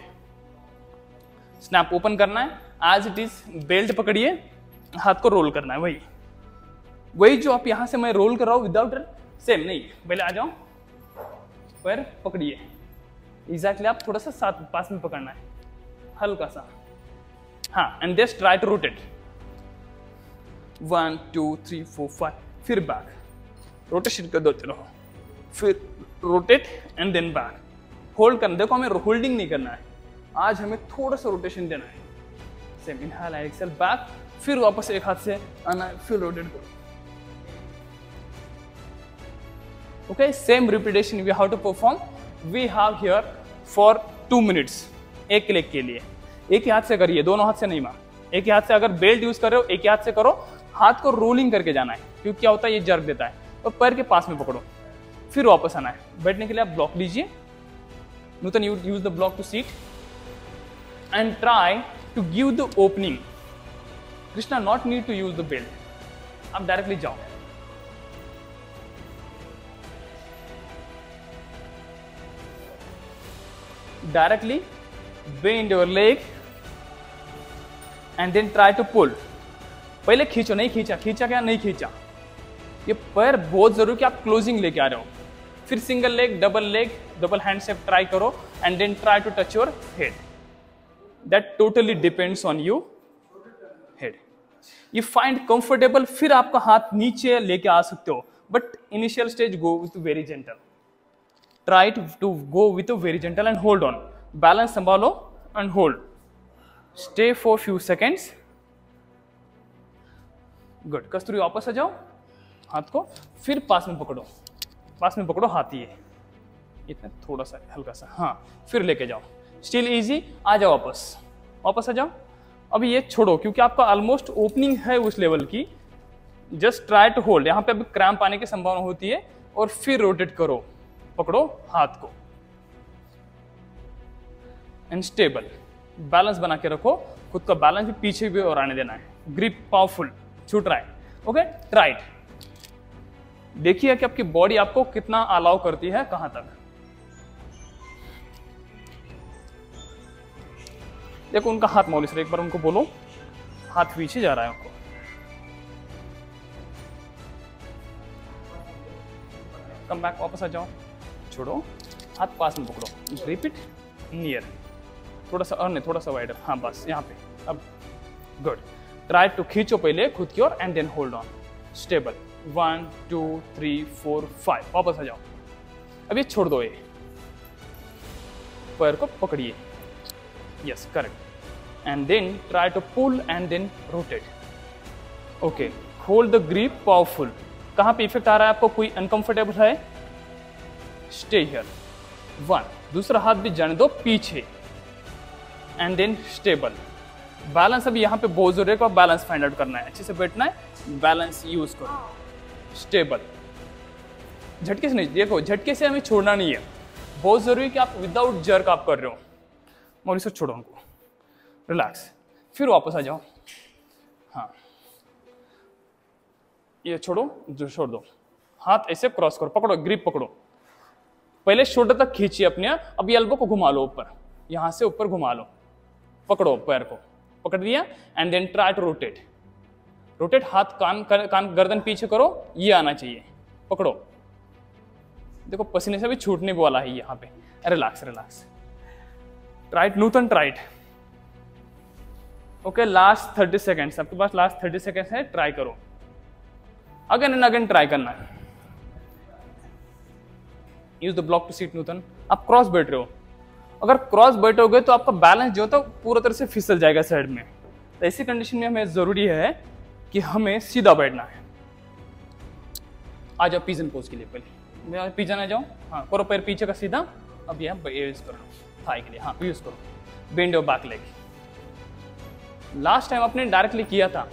snap open करना है। एज इट इज़ बेल्ट पकड़िए। हाथ को रोल करना है, वही। वही जो आप यहाँ से मैं रोल कर रहा हूँ विदाउट सेम नहीं। पहले आ जाओ। पैर पकड़िए। एग्जैक्टली आप थोड़ा सा साथ, पास में पकड़ना है। हल्का सा। हाँ and just try to rotate one two three four five फिर बैक रोटेशन कर देते रहो फिर rotate and then back hold करना, देखो हमें होल्डिंग नहीं करना है। आज हमें थोड़ा सा रोटेशन देना है। Same inhale and exhale back फिर वापस एक हाथ से आना फिर रोटेट करो। Okay, same repetition we have to perform. We have here for two minutes, एक लेग के लिए। एक ही हाथ से करिए, दोनों हाथ से नहीं मार एक ही हाथ से अगर बेल्ट यूज़ कर रहे हो, एक ही हाथ से करो। हाथ को रोलिंग करके जाना है, क्योंकि क्या होता है, ये जर्क देता है। और पैर के पास में पकड़ो, फिर वापस आना है। बैठने के लिए आप ब्लॉक लीजिए। Nutan you use the block to seat and try to give the opening Krishna not need to use the belt आप डायरेक्टली जाओ। Directly bend your leg and then try to pull पहले खींचो, नहीं खींचा खींचा क्या, नहीं खींचा। ये पैर बहुत ज़रूरी कि आप क्लोजिंग लेके आ रहे हो। फिर single leg double leg double hand से ट्राई करो and then try to touch your head that totally depends on you head you find comfortable फिर आपका हाथ नीचे लेके आ सकते हो। But initial stage go with very gentle try to go with very gentle and hold on balance संभालो and hold stay for few seconds good. Kasturi वापस आ जाओ। हाथ को फिर पास में पकड़ो। पास में पकड़ो हाथ ये। इतना थोड़ा सा, हल्का सा। हाँ फिर लेके जाओ। स्टिल इजी आ जाओ वापस। वापस आ जाओ। अब ये छोड़ो, क्योंकि आपका ऑलमोस्ट ओपनिंग है उस लेवल की। जस्ट ट्राई टू होल्ड यहाँ पे अभी क्रैम्प आने की संभावना होती है और फिर रोटेट करो। पकड़ो हाथ को। एंड स्टेबल बैलेंस बना के रखो। खुद का बैलेंस भी पीछे भी और आने देना है। ग्रिप पावरफुल रहा है। ओके राइट देखिए कि आपकी बॉडी आपको कितना अलाउ करती है, कहाँ तक? देखो, उनका हाथ मौली सर एक बार उनको बोलो, हाथ पीछे जा रहा है उनको। कम बैक वापस आ जाओ। छोड़ो, हाथ पास में पकड़ो। रिपीट नियर थोड़ा सा और नहीं, थोड़ा सा वाइडर हाँ बस, यहाँ पे। अब गुड ट्राई टू खींचो पहले खुद की ओर and then hold on stable one two three four five वापस आ जाओ। अब ये छोड़ दो ये। पैर को पकड़िए। Yes correct and then try to pull and then rotate okay hold the grip powerful कहाँ पे इफ़ेक्ट आ रहा है आपको? कोई अनकंफर्टेबल है? स्टे हियर वन दूसरा हाथ भी जाने दो, पीछे। एंड देन स्टेबल बैलेंस अभी यहाँ पे बहुत ज़रूरी है बैलेंस फाइंड आउट करना है। अच्छे से बैठना है बैलेंस यूज़ करो। स्टेबल झटके से नहीं देखो झटके से हमें छोड़ना नहीं है। बहुत ज़रूरी है कि आप विदाउट जर्क आप कर रहे हो। मौली सर छोड़ो उनको। रिलैक्स फिर वापस आ जाओ। हाँ। ये छोड़ो जो छोड़ दो। हाथ ऐसे क्रॉस करो पकड़ो ग्रिप पकड़ो। पहले शोल्डर तक खींचिए अपने अब ये एल्बो को घुमा लो ऊपर। यहाँ से ऊपर घुमा लो। पकड़ो पैर को। पकड़ दिया and then try to rotate rotate हाथ कान कान गर्दन पीछे करो, ये आना चाहिए. पकड़ो. देखो, पसीने से भी छूटने वाला है यहाँ पे. Relax relax try it Nutan try it okay last thirty seconds आपके पास लास्ट थर्टी सेकेंड्स है ट्राई करो. अगेन एंड अगेन ट्राई करना है. Use the block to seat Nutan आप क्रॉस बैठ रहे हो. अगर क्रॉस बैठोगे तो आपका बैलेंस जो होता है पूरा तरह से फिसल जाएगा साइड में। तो ऐसी कंडीशन में हमें ज़रूरी है कि हमें सीधा बैठना है। आ जाओ पीजन पोज के लिए पहले। मैं पीजन आ जाओ हाँ करो पैर पीछे का सीधा। अब यहाँ यूज़ करो। थाई के लिए। हाँ यूज़ करो। बेंड और बैक लेग लास्ट टाइम आपने डायरेक्टली किया था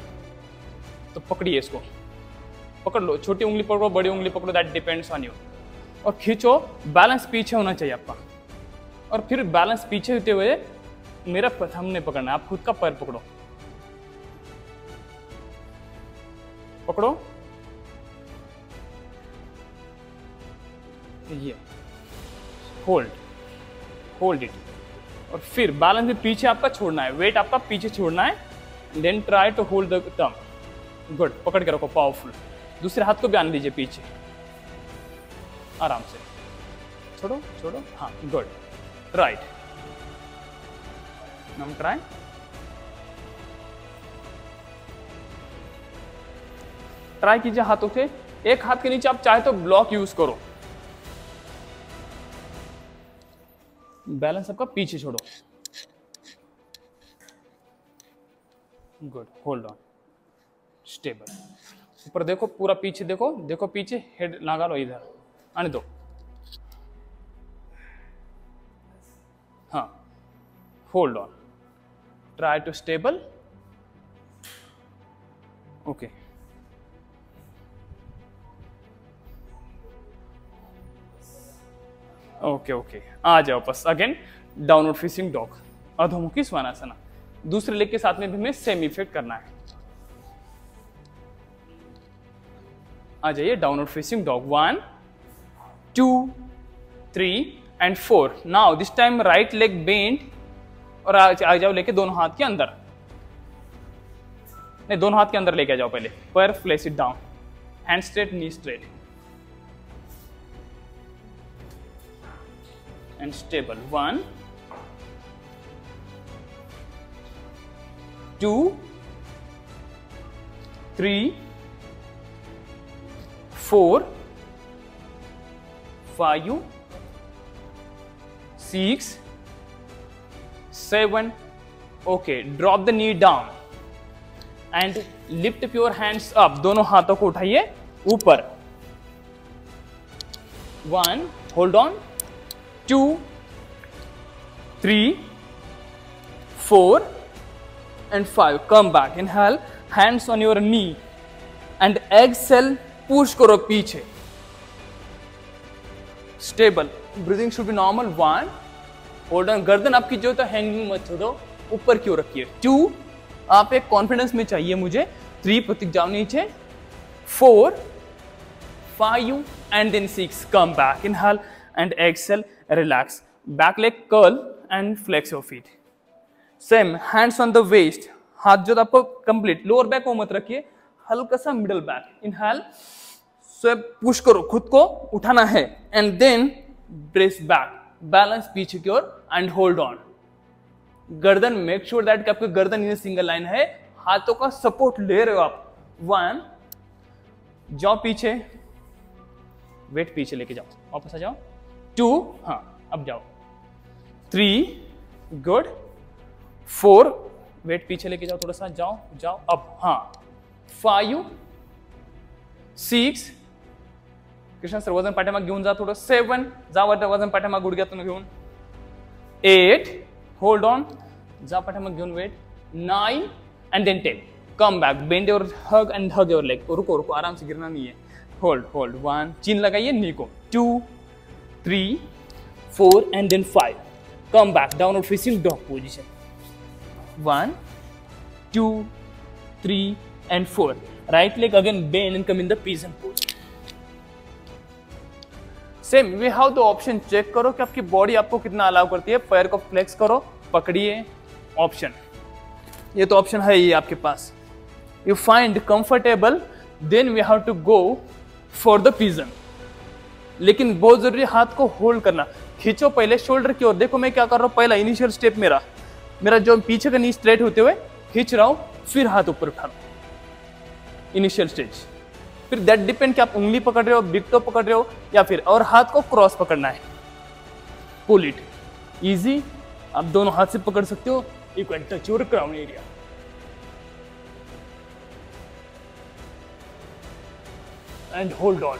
तो पकड़िए इसको। पकड़ लो। छोटी उंगली पकड़ो, बड़ी उंगली पकड़ो दैट डिपेंड्स ऑन यू और खींचो। बैलेंस पीछे होना चाहिए आपका। और फिर बैलेंस पीछे होते हुए मेरा नहीं पकड़ना आप खुद का पैर पकड़ो। पकड़ो। ये। होल्ड होल्ड इट और फिर बैलेंस भी पीछे आपका छोड़ना है। वेट आपका पीछे छोड़ना है। Then try to hold the term good पकड़ के रखो। पावरफुल दूसरे हाथ को भी आने दीजिए पीछे। आराम से। छोड़ो छोड़ो। हाँ गुड राइट हम ट्राई ट्राई कीजिए हाथों से। एक हाथ के नीचे आप चाहे तो ब्लॉक यूज़ करो। बैलेंस आपका पीछे छोड़ो। गुड होल्ड ऑन स्टेबल ऊपर देखो, पूरा पीछे देखो। देखो पीछे हेड लगा लो इधर। आने दो। हाँ hold on try to stable okay okay okay आ जाओ बस. अगेन डाउनवर्ड फेसिंग डॉग अधोमुखी स्वानासना. दूसरे लेग के साथ में भी हमें सेम इफ़ेक्ट करना है. आ जाइए downward facing dog one two three and four now this time right leg bend और आ, आ जाओ लेके दोनों हाथ के अंदर। नहीं दोनों हाथ के अंदर लेके आ जाओ पहले। पर place it down hand straight knee straight and stable one two three four five six seven okay drop the knee down and lift up your hands up दोनों हाथों को उठाइए ऊपर one hold on two three four and five come back inhale hands on your knee and exhale push करो पीछे stable breathing should be normal. One hold on गर्दन आपकी जो तो हैंगिंग मत छोड़ो ऊपर क्यों रखिए। टू आप एक कॉन्फिडेंस में चाहिए मुझे। थ्री प्रतीक जाओ नीचे। Four five and then six come back in hull and exhale relax back leg curl and flex your feet same hands on the waist हाथ जो आपको कंप्लीट लोअर बैक को मत रखिए। हल्का सा मिडल बैक इन हल पुश करो. खुद को उठाना है. And then brace back balance पीछे की ओर एंड होल्ड ऑन गर्दन मेक श्योर दैट कि आपकी गर्दन इन सिंगल लाइन है, हाथों का सपोर्ट ले रहे हो आप. वन जाओ पीछे वेट पीछे लेके जाओ. वापस आ जाओ. टू हाँ अब जाओ. थ्री गुड फोर वेट पीछे लेके जाओ थोड़ा सा, जाओ जाओ, अब हाँ. फाइव सिक्स कृष्ण सर, वज़न पाठीमाग घेऊन जा थोडं. सेवन जा वज़न पाठीमाग गुडघ्यातून घेऊन. एट होल्ड ऑन जा पाठीमाग घेऊन wait nine and then ten come back bend your hug and hug your leg रुको रुको. आराम से गिरना नहीं है होल्ड होल्ड वन चिन लगाइए नी को two three four and then five come back downward facing dog position one two three and four right leg again bend and come in the pigeon pose. Same we have the option check करो कि आपकी body आपको कितना allow करती है। पैर को flex करो, पकड़िए ऑप्शन ये तो ऑप्शन है ये आपके पास। You find comfortable then we have to go for the pigeon लेकिन बहुत ज़रूरी हाथ को होल्ड करना। खींचो पहले शोल्डर की ओर। देखो मैं क्या कर रहा हूँ, पहला इनिशियल स्टेप मेरा। मेरा जो पीछे का नी स्ट्रेट होते हुए खींच रहा हूँ, फिर हाथ ऊपर उठा इनिशियल स्टेज फिर दैट डिपेंड कि आप उंगली पकड़ रहे हो बिग टो पकड़ रहे हो, या फिर और हाथ को क्रॉस पकड़ना है। पुल इट इजी आप दोनों हाथ से पकड़ सकते हो। You can touch your crown area and hold on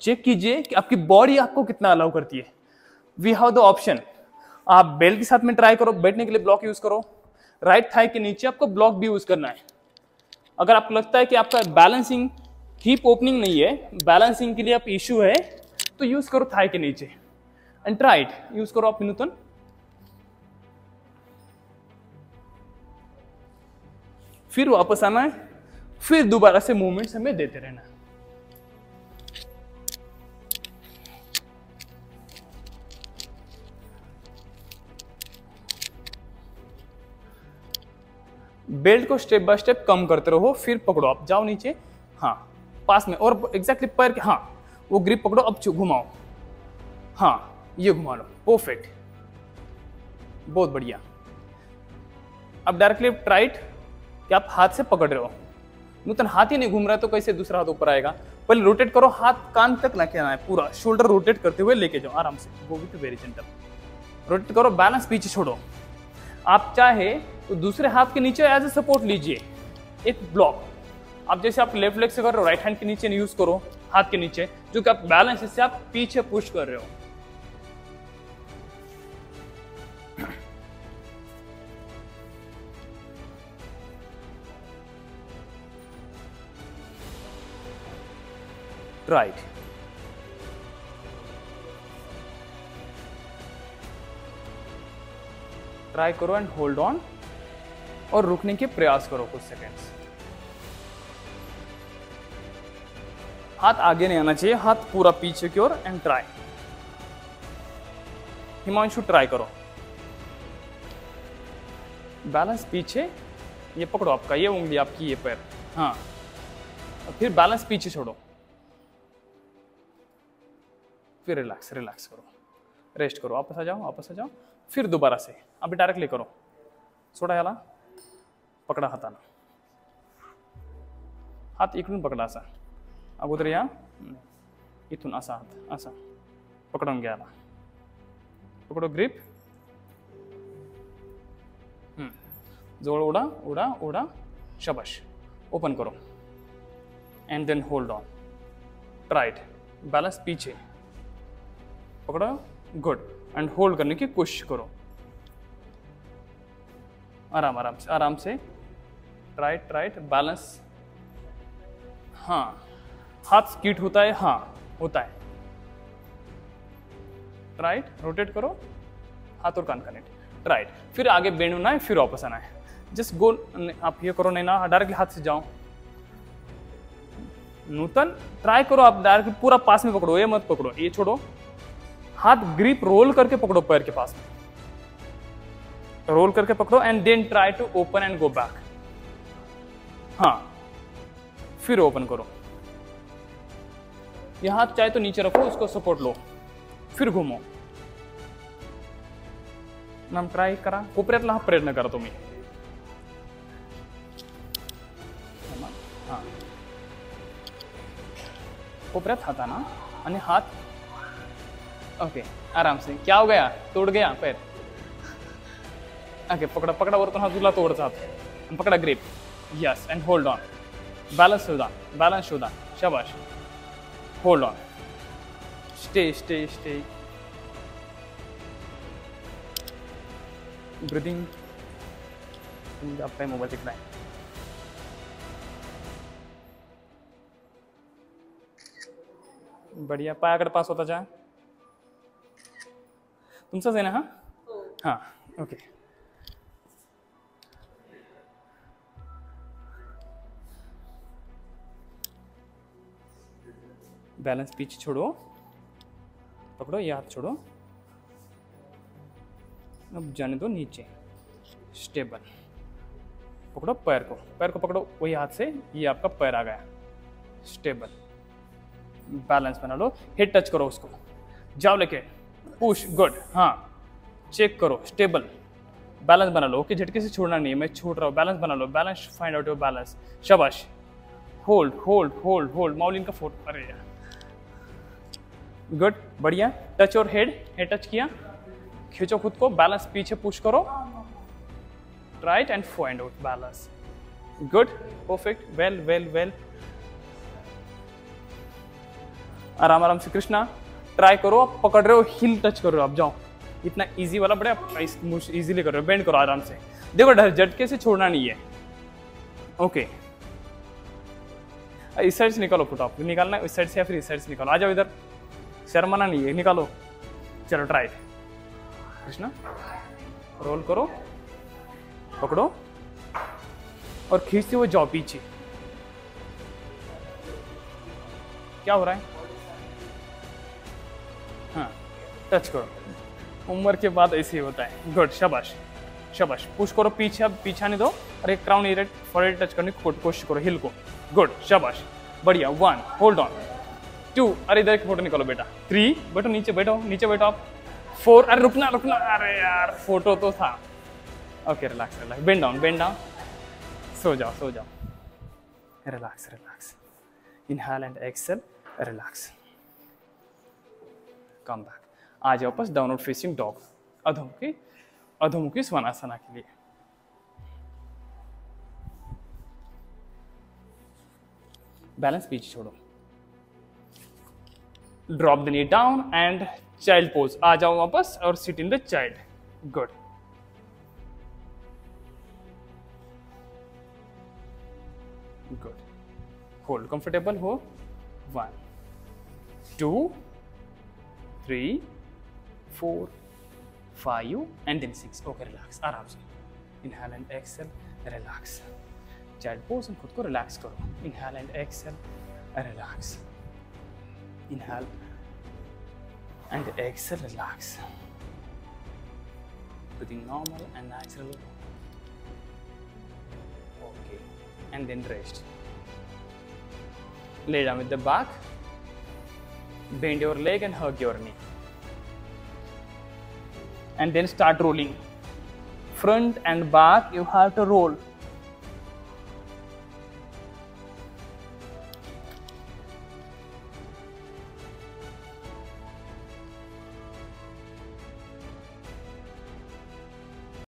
check कीजिए कि आपकी बॉडी आपको कितना अलाउ करती है। वी हैव द ऑप्शन आप बेल्ट के साथ में ट्राई करो, बैठने के लिए ब्लॉक यूज़ करो। राइट थाई के नीचे आपको ब्लॉक भी यूज़ करना है। अगर आपको लगता है कि आपका बैलेंसिंग हिप ओपनिंग नहीं है बैलेंसिंग के लिए आप इश्यू है तो यूज़ करो थाई के नीचे. एंड ट्राइट यूज़ करो आप नूतन फिर वापस आना है. फिर दोबारा से मूवमेंट्स हमें देते रहना बेल्ट को स्टेप बाय स्टेप कम करते रहो, फिर पकड़ो। आप जाओ नीचे। हाँ पास में। और एग्जैक्टली पैर के हाँ वो ग्रिप पकड़ो, अब घुमाओ। हाँ ये घुमा लो। परफेक्ट बहुत बढ़िया। अब डायरेक्टली ट्राइट कि आप हाथ से पकड़ रहे हो। नूतन हाथ ही नहीं घूम रहा है तो कैसे दूसरा हाथ ऊपर आएगा? पहले रोटेट करो, हाथ कान तक लेके आना है, पूरा। शोल्डर रोटेट करते हुए लेके जाओ, आराम से। वो भी वेरी जेंटल रोटेट करो बैलेंस पीछे छोड़ो। आप चाहे तो दूसरे हाथ के नीचे एज ए सपोर्ट लीजिए। एक ब्लॉक आप जैसे आप लेफ़्ट लेग से कर रहे हो राइट हैंड के नीचे यूज़ करो, हाथ के नीचे, जो कि आप बैलेंस इससे आप पीछे पुश कर रहे हो। राइट ट्राई करो एंड होल्ड ऑन और रुकने के प्रयास करो कुछ सेकेंड्स हाथ आगे नहीं आना चाहिए, हाथ पूरा पीछे की ओर एंड ट्राई हिमांशु ट्राई करो. बैलेंस पीछे, ये पकड़ो आपका, ये उंगली आपकी, ये पैर. हाँ. और फिर बैलेंस पीछे छोड़ो. फिर रिलैक्स रिलैक्स करो. रेस्ट करो. वापस आ जाओ, वापस आ जाओ. फिर दोबारा से। अभी डायरेक्टली करो। सोडा याला पकडा हाताला हात इकडून पकडा असा अगोदर या हम्म. इथून असा हात असा पकडून घ्या पकडो ग्रीप जवळ उडा उडा उडा। शबाश। ओपन करो। And then hold on right balance पीछे। पकड़ो। गुड एंड होल्ड करने की कोशिश करो। आराम आराम से आराम से। राइट राइट बैलेंस हाँ। हाथ स्कीट होता है हाँ होता है। राइट रोटेट करो। हाथ और कान कनेक्ट राइट फिर आगे बेंड होना है, फिर वापस आना है। जस्ट गो आप ये करो नहीं ना डायरेक्टली हाथ से जाओ। नूतन ट्राई करो आप डायरेक्ट पूरा पास में पकड़ो, ये मत पकड़ो, ये छोड़ो। हाथ ग्रिप रोल करके पकड़ो पैर के पास रोल करके पकड़ो and then try to open and go back हाँ फिर ओपन करो। ये हाथ चाहे तो नीचे रखो उसको सपोर्ट लो। फिर घूमो। मॅम ट्राय करा। हा प्रयत्न करा तुम्ही। हाँ। कोपऱ्यात हाथ आना आणि हाथ ओके आराम से क्या हो गया? तोड़ गया? पैर ओके पकड़ा पकड़ा वरतून हात तुला तोडचा हात पकड़ा grip yes and hold on balance शोधा बैलेंस शोधा शाबाश. Hold on stay stay stay breathing आपका मोबाईल तिकडे आहे बढिया पायाकडे पास होताच्या तुमचाच आहे ना हा? हाँ. ओके बैलेंस पीछे छोड़ो. पकड़ो ये हाथ छोड़ो. अब जाने दो नीचे. स्टेबल पकड़ो पैर को. पैर को पकड़ो वही हाथ से ये आपका पैर आ गया. स्टेबल बैलेंस बना लो. हेड टच करो उसको. जाओ लेके. पुश गुड हाँ। चेक करो स्टेबल बैलेंस बना लो ओके झटके से छोड़ना नहीं है, मैं छोड़ रहा हूँ। बैलेंस बना लो balance find out your balance शाबाश। होल्ड होल्ड होल्ड होल्ड माउलिन का फोट। अरे यार। गुड बढ़िया। टच और हेड हेड टच किया। खींचो खुद को बैलेंस पीछे पुश करो। Right and find out balance good perfect well well well आराम आराम से कृष्णा। ट्राई करो, आप पकड़ रहे हो हिल टच कर रहे हो, आप जाओ। इतना इजी वाला बड़े आप इजीली कर रहे हो बेंड करो आराम से। देखो डर झटके से छोड़ना नहीं है। ओके इस साइड से निकालो, फुट आप निकालना इस साइड से या फिर इस साइड से निकालो। आ जाओ इधर। शर्माना नहीं है, निकालो। चलो ट्राई कृष्णा रोल करो। पकड़ो। और खींचते हुए जाओ पीछे। क्या हो रहा हाँ? टच करो। उम्र के बाद ऐसे ही होता है। गुड शाबाश। शाबाश। पुश करो पीछे, पीछा नहीं दो। और एक क्राउन एरिया फॉरवर्ड टच करने की कोशिश करो हिल को। गुड शाबाश। बढ़िया। वन होल्ड ऑन टू अरे इधर एक फ़ोटो निकालो बेटा। थ्री बैठो, नीचे बैठो नीचे बैठो आप। फोर अरे रुकना रुकना। अरे यार फ़ोटो तो था। Okay relax relax bend down bend down सो जाओ सो जाओ। Relax relax inhale and exhale relax come back आ जाओ वापस डाउनवर्ड फेसिंग डॉग अधोमुखी अधोमुखी स्वनासना के लिए। बैलेंस पीछे छोड़ो। Drop the knee down and child pose आ जाओ वापस और sit in the child good good hold comfortable हो one two three four five and then six okay relax आराम से inhale and exhale relax child pose खुद को relax करो inhale and exhale relax inhale and exhale relax breathing normal and natural okay and then rest lay down with the back bend your leg and hug your knee and then start rolling. Front and back you have to roll